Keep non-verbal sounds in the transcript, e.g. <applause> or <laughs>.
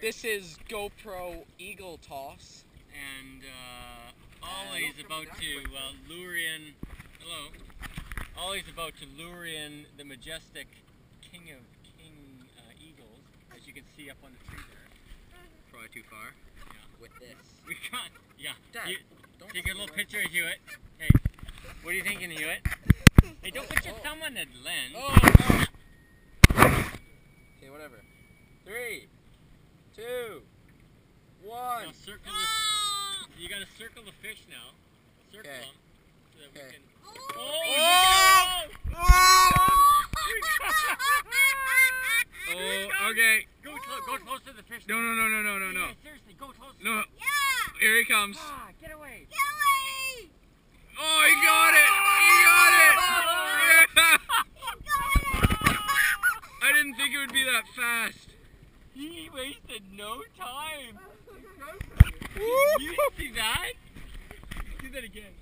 This is GoPro Eagle Toss. And uh, Ollie's about to uh, lure in. Hello. Ollie's about to lure in the majestic king of king uh, eagles, as you can see up on the tree there. Probably too far. Yeah. With this. We got. Yeah. Dad, You- take a little right- picture of Hewitt. Hey, what are you thinking, Hewitt? Hey, don't put your Oh. thumb on the lens. Oh, Okay, whatever. Three, one. Now circle the, you gotta circle the fish now. Circle Okay. them so that Okay. we can. Oh! Oh! Oh, okay. Go close, go close to the fish. No, no, no, no, no, no, no. Yeah, Seriously, go close. No. Here he comes. Ah, get away. get away. Oh, he got it. He got it. Yeah. <laughs> I didn't think it would be that fast. He wasted no time. You see that? Do that again.